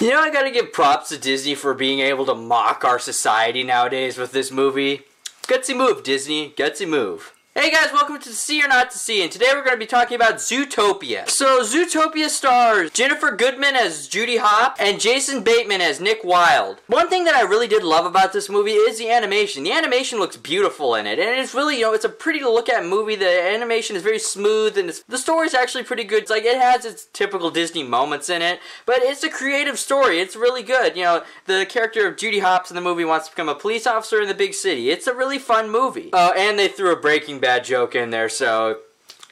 You know, I gotta give props to Disney for being able to mock our society nowadays with this movie. Gutsy move, Disney. Gutsy move. Hey guys, welcome to See or Not to See, and today we're going to be talking about Zootopia. So, Zootopia stars Ginnifer Goodwin as Judy Hopps and Jason Bateman as Nick Wilde. One thing that I really did love about this movie is the animation. The animation looks beautiful in it, and it's really, you know, it's a pretty to look at movie. The animation is very smooth, and the story's actually pretty good. It's like, it has its typical Disney moments in it, but it's a creative story. It's really good. You know, the character of Judy Hopps in the movie wants to become a police officer in the big city. It's a really fun movie. Oh, uh, and they threw a Breaking bad joke in there, so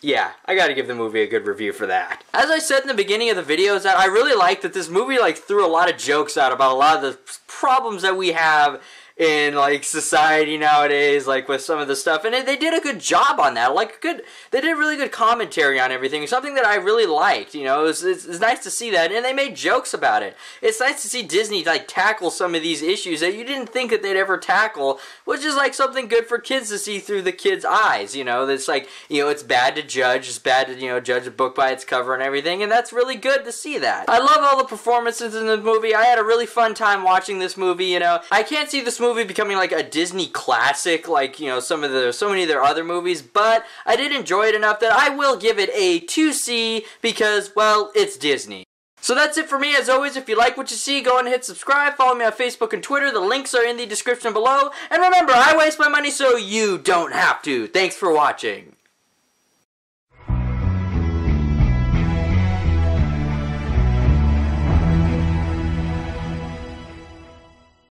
yeah, I gotta give the movie a good review for that. As I said in the beginning of the video, is that I really like that this movie like threw a lot of jokes out about a lot of the problems that we have in like society nowadays, like with some of the stuff, and they did a good job on that. Like good, they did really good commentary on everything. Something that I really liked. You know, it's, it's, it's nice to see that, and they made jokes about it. It's nice to see Disney like tackle some of these issues that you didn't think that they'd ever tackle, which is like something good for kids to see through the kids' eyes. You know, that's like you know, it's bad to judge, it's bad to you know judge a book by its cover and everything, and that's really good to see that. I love all the performances in the movie. I had a really fun time watching this movie. You know, I can't see this movie movie becoming like a Disney classic, like you know some of the so many of their other movies. But I did enjoy it enough that I will give it a 2C because well, it's Disney. So that's it for me. As always, if you like what you see, go and hit subscribe. Follow me on Facebook and Twitter. The links are in the description below. And remember, I waste my money so you don't have to. Thanks for watching.